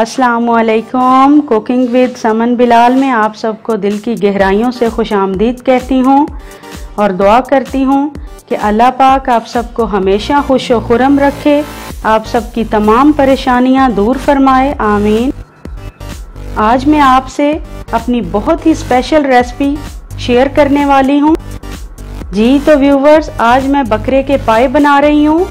अस्सलाम वालेकुम cooking with someone Bilal में आप सबको दिल की गहराइयों से खुश आमदीद कहती हूँ और दुआ करती हूँ कि अल्लाह पाक आप सबको हमेशा खुश व खुरम रखे। आप सबकी तमाम परेशानियाँ दूर फरमाए। आमीन। आज मैं आपसे अपनी बहुत ही स्पेशल रेसिपी शेयर करने वाली हूँ। जी तो व्यूवर्स आज मैं बकरे के पाए बना रही हूँ।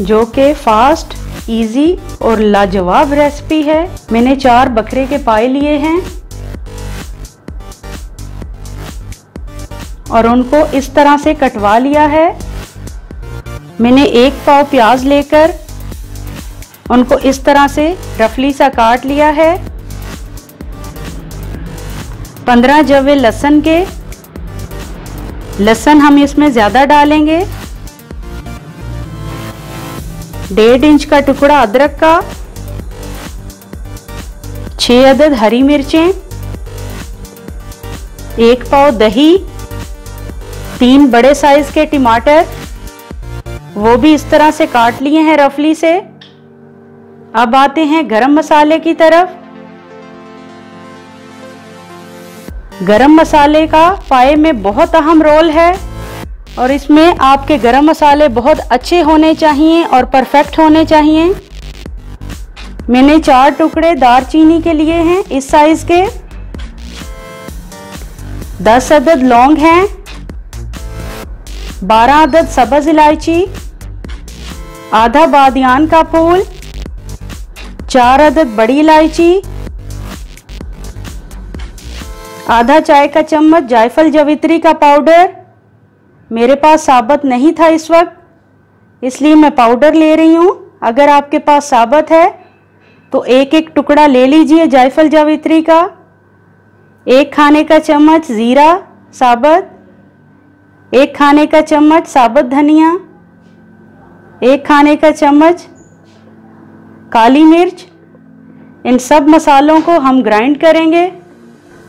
जो कि फास्ट इजी और लाजवाब रेसिपी है। मैंने चार बकरे के पाए लिए हैं और उनको इस तरह से कटवा लिया है। मैंने एक पाव प्याज लेकर उनको इस तरह से रफली सा काट लिया है। पंद्रह जवे लहसन के, लहसन हम इसमें ज़्यादा डालेंगे। डेढ़ इंच का टुकड़ा अदरक का, छह अदद हरी मिर्चें, एक पाव दही, तीन बड़े साइज़ के टमाटर, वो भी इस तरह से काट लिए हैं रफली से। अब आते हैं गरम मसाले की तरफ़। गरम मसाले का पाए में बहुत अहम रोल है। और इसमें आपके गरम मसाले बहुत अच्छे होने चाहिए और परफेक्ट होने चाहिए। मैंने चार टुकड़े दारचीनी के लिए हैं इस साइज़ के। दस अदद लौंग हैं। बारह अदद सब्ज इलायची। आधा बादियान का फूल। चार अदद बड़ी इलायची। आधा चाय का चम्मच जायफल जवित्री का पाउडर। मेरे पास साबत नहीं था इस वक्त, इसलिए मैं पाउडर ले रही हूँ। अगर आपके पास साबत है तो एक एक टुकड़ा ले लीजिए जायफल जावित्री का। एक खाने का चम्मच ज़ीरा, साबत। एक खाने का चम्मच साबत धनिया। एक खाने का चम्मच काली मिर्च। इन सब मसालों को हम ग्राइंड करेंगे।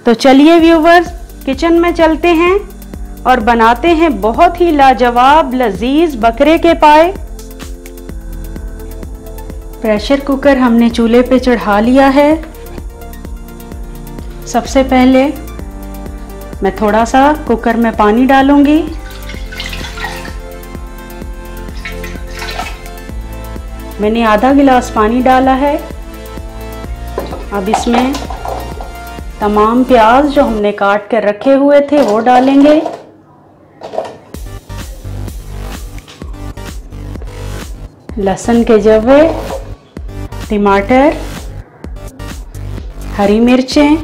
तो चलिए व्यूवर्स, किचन में चलते हैं। और बनाते हैं बहुत ही लाजवाब लजीज बकरे के पाए। प्रेशर कुकर हमने चूल्हे पे चढ़ा लिया है। सबसे पहले मैं थोड़ा सा कुकर में पानी डालूँगी। मैंने आधा गिलास पानी डाला है। अब इसमें तमाम प्याज जो हमने काट कर रखे हुए थे वो डालेंगे। लहसुन के जवे, टमाटर, हरी मिर्चें।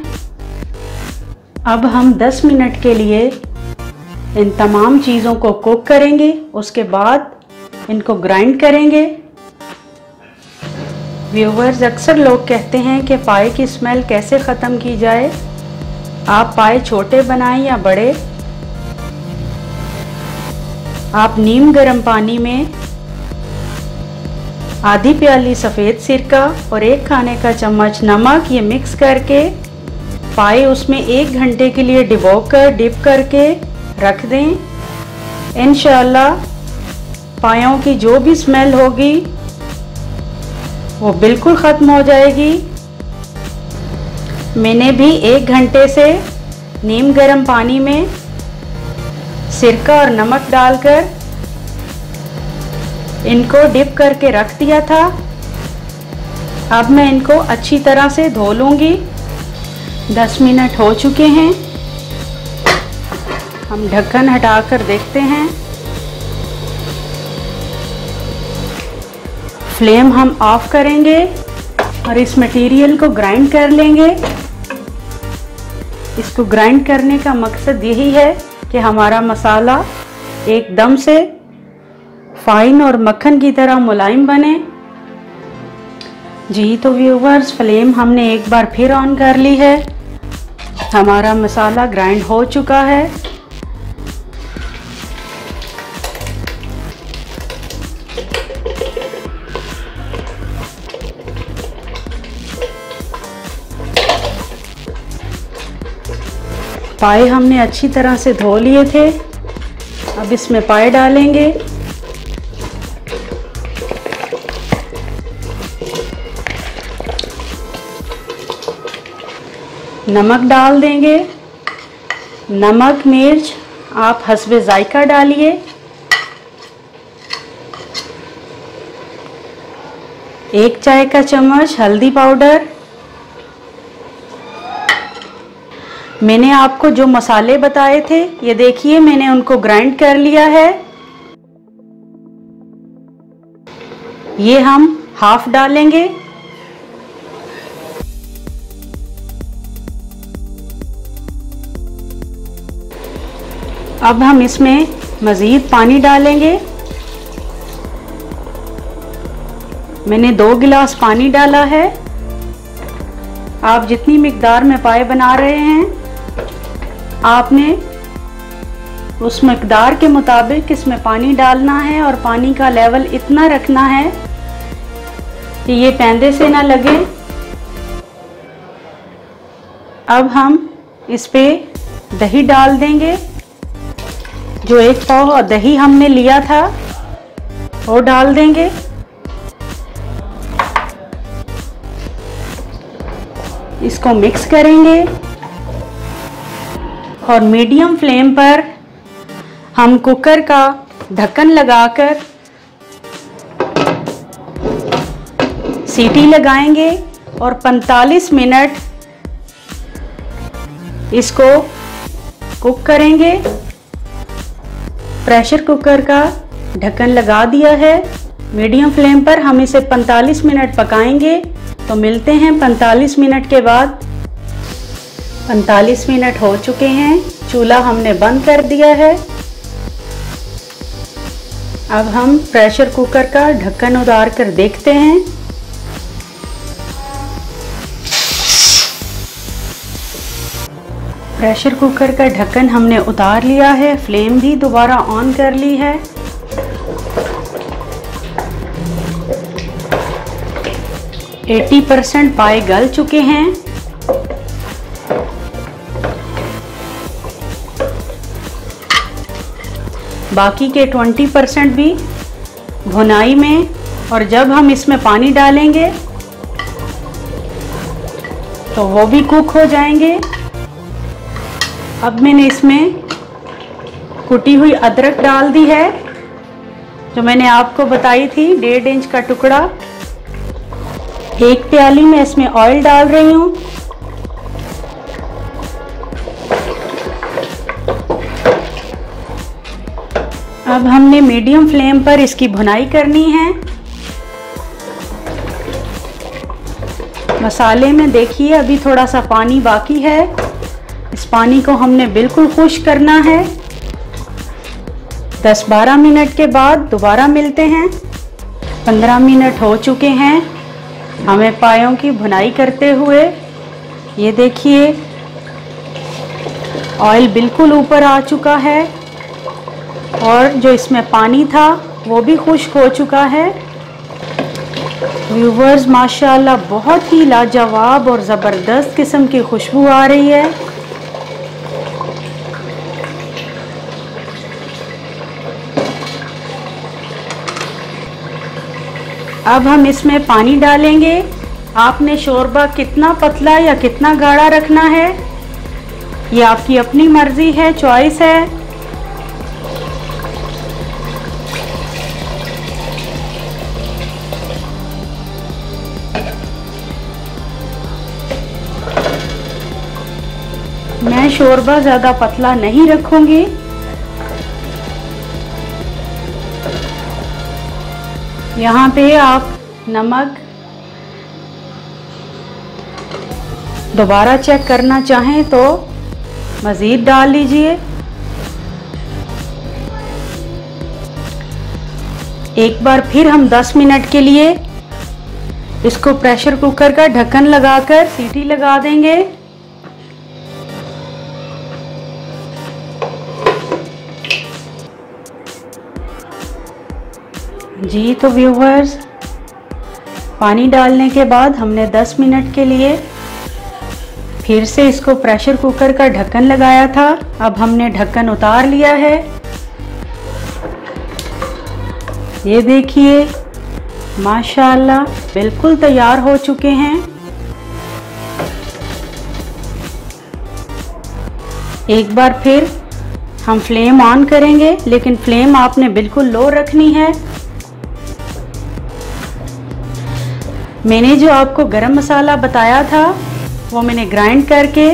अब हम 10 मिनट के लिए इन तमाम चीज़ों को कुक करेंगे। उसके बाद इनको ग्राइंड करेंगे। व्यूवर्स, अक्सर लोग कहते हैं कि पाए की स्मेल कैसे ख़त्म की जाए। आप पाए छोटे बनाएँ या बड़े? आप नीम गर्म पानी में आधी प्याली सफ़ेद सिरका और एक खाने का चम्मच नमक ये मिक्स करके पाए उसमें एक घंटे के लिए डिबो कर डिप करके रख दें। इन पायों की जो भी स्मेल होगी, वो बिल्कुल ख़त्म हो जाएगी। मैंने भी एक घंटे से नीम गर्म पानी में सिरका और नमक डालकर इनको डिप करके रख दिया था। अब मैं इनको अच्छी तरह से धो लूँगी। 10 मिनट हो चुके हैं। हम ढक्कन हटाकर देखते हैं। फ्लेम हम ऑफ़ करेंगे और इस मटेरियल को ग्राइंड कर लेंगे। इसको ग्राइंड करने का मकसद यही है कि हमारा मसाला एकदम से फाइन और मक्खन की तरह मुलायम बने। जी तो व्यूवर्स फ्लेम हमने एक बार फिर ऑन कर ली है। हमारा मसाला ग्राइंड हो चुका है। पाए हमने अच्छी तरह से धो लिए थे। अब इसमें पाए डालेंगे। नमक डाल देंगे। नमक, मिर्च, आप हसब ज़ायका डालिए। एक चाय का चम्मच, हल्दी पाउडर। मैंने आपको जो मसाले बताए थे, ये देखिए, मैंने उनको ग्राइंड कर लिया है। ये हम हाफ़ डालेंगे। अब हम इसमें मज़ीद पानी डालेंगे। मैंने दो गिलास पानी डाला है। आप जितनी मकदार में पाए बना रहे हैं। आपने उस मकदार के मुताबिक इसमें पानी डालना है और पानी का लेवल इतना रखना है कि ये पैंदे से ना लगे। अब हम इस पर दही डाल देंगे। जो एक पाव दही हमने लिया था, वो डाल देंगे। इसको मिक्स करेंगे। और मीडियम फ्लेम पर हम कुकर का ढक्कन लगाकर सीटी लगाएँगे और 45 मिनट इसको कुक करेंगे। प्रेशर कुकर का ढक्कन लगा दिया है। मीडियम फ्लेम पर हम इसे 45 मिनट पकाएँगे। तो मिलते हैं 45 मिनट के बाद। 45 मिनट हो चुके हैं। चूल्हा हमने बंद कर दिया है। अब हम प्रेशर कुकर का ढक्कन उतार कर देखते हैं। प्रेशर कुकर का ढक्कन हमने उतार लिया है। फ्लेम भी दोबारा ऑन कर ली है। एटी परसेंट पाए गल चुके हैं। बाकी के ट्वेंटी परसेंट भी भुनाई में, और जब हम इसमें पानी डालेंगे तो वो भी कुक हो जाएँगे। अब मैंने इसमें कुटी हुई अदरक डाल दी है, जो मैंने आपको बताई थी, डेढ़ इंच का टुकड़ा। एक प्याली में इसमें ऑयल डाल रही हूँ। अब हमने मीडियम फ्लेम पर इसकी भुनाई करनी है। मसाले में देखिए, अभी थोड़ा सा पानी बाकी है। इस पानी को हमने बिल्कुल खुश करना है। 10-12 मिनट के बाद दोबारा मिलते हैं। 15 मिनट हो चुके हैं। हमें पायों की भुनाई करते हुए, ये देखिए, ऑयल बिल्कुल ऊपर आ चुका है। और जो इसमें पानी था, वो भी खुश्क हो चुका है। व्यूवर्स, माशाल्लाह, बहुत ही लाजवाब और ज़बरदस्त किस्म की खुशबू आ रही है। अब हम इसमें पानी डालेंगे। आपने शोरबा कितना पतला या कितना गाढ़ा रखना है? ये आपकी अपनी मर्ज़ी है चॉइस है। मैं शोरबा ज़्यादा पतला नहीं रखूँगी। यहाँ पे आप नमक दोबारा चेक करना चाहें तो मज़ीद डाल लीजिए। एक बार फिर हम 10 मिनट के लिए इसको प्रेशर कुकर का ढक्कन लगाकर सीटी लगा देंगे। जी तो व्यूवर्स पानी डालने के बाद हमने 10 मिनट के लिए फिर से इसको प्रेशर कुकर का ढक्कन लगाया था। अब हमने ढक्कन उतार लिया है। ये देखिए, माशाल्लाह, बिल्कुल तैयार हो चुके हैं। एक बार फिर हम फ्लेम ऑन करेंगे, लेकिन फ्लेम आपने बिल्कुल लो रखनी है। मैंने जो आपको गरम मसाला बताया था, वो मैंने ग्राइंड करके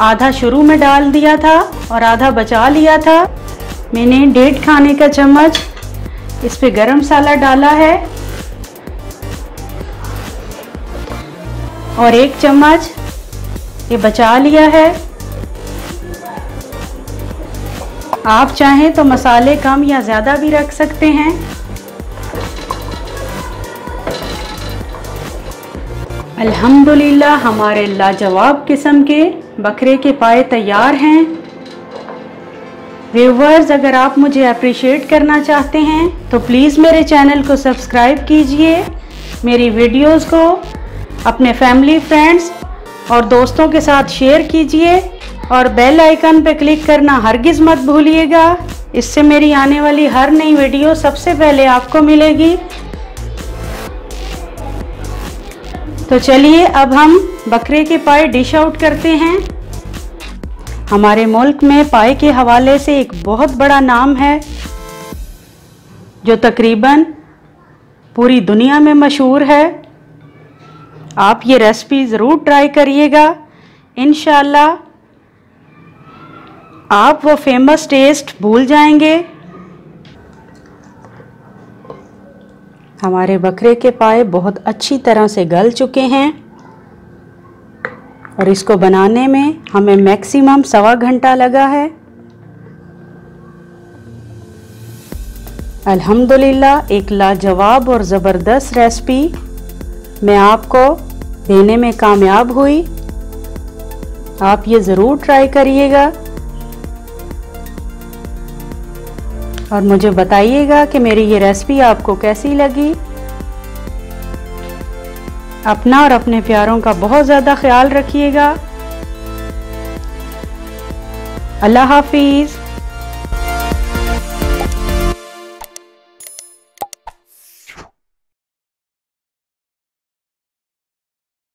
आधा शुरू में डाल दिया था और आधा बचा लिया था। मैंने डेढ़ खाने का चम्मच इस पर गरम मसाला डाला है और एक चम्मच ये बचा लिया है। आप चाहें तो मसाले कम या ज़्यादा भी रख सकते हैं। अल्हम्दुलिल्लाह, हमारे लाजवाब किस्म के बकरे के पाए तैयार हैं। व्यूवर्स, अगर आप मुझे अप्रिशिएट करना चाहते हैं तो प्लीज़ मेरे चैनल को सब्सक्राइब कीजिए। मेरी वीडियोस को अपने फैमिली फ्रेंड्स और दोस्तों के साथ शेयर कीजिए और बेल आइकन पर क्लिक करना हरगिज़ मत भूलिएगा। इससे मेरी आने वाली हर नई वीडियो सबसे पहले आपको मिलेगी। तो चलिए अब हम बकरे के पाए डिश आउट करते हैं। हमारे मुल्क में पाए के हवाले से एक बहुत बड़ा नाम है, जो तकरीबन पूरी दुनिया में मशहूर है। आप ये रेसिपी ज़रूर ट्राई करिएगा। इन आप वो फ़ेमस टेस्ट भूल जाएँगे। हमारे बकरे के पाए बहुत अच्छी तरह से गल चुके हैं और इसको बनाने में हमें मैक्सिमम सवा घंटा लगा है। अल्हम्दुलिल्लाह, एक लाजवाब और ज़बरदस्त रेसिपी मैं आपको देने में कामयाब हुई। आप ये ज़रूर ट्राई करिएगा। और मुझे बताइएगा कि मेरी ये रेसिपी आपको कैसी लगी। अपना और अपने प्यारों का बहुत ज़्यादा ख्याल रखिएगा। अल्लाह हाफिज़।